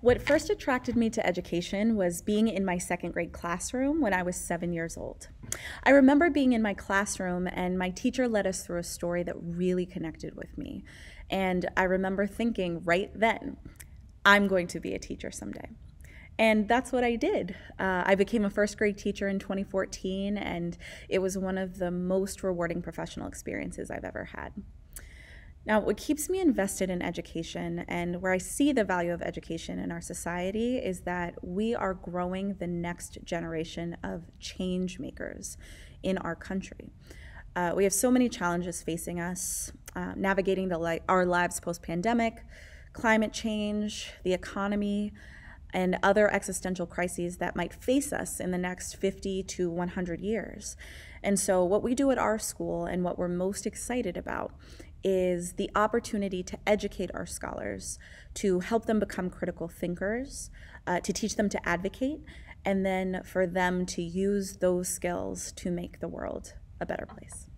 What first attracted me to education was being in my second grade classroom when I was seven years old. I remember being in my classroom and my teacher led us through a story that really connected with me. And I remember thinking right then, I'm going to be a teacher someday. And that's what I did. Uh, I became a first grade teacher in 2014, and it was one of the most rewarding professional experiences I've ever had. Now, what keeps me invested in education and where I see the value of education in our society is that we are growing the next generation of change makers in our country. Uh, we have so many challenges facing us, uh, navigating the li our lives post pandemic, climate change, the economy, and other existential crises that might face us in the next 50 to 100 years. And so, what we do at our school and what we're most excited about is the opportunity to educate our scholars, to help them become critical thinkers, uh, to teach them to advocate, and then for them to use those skills to make the world a better place.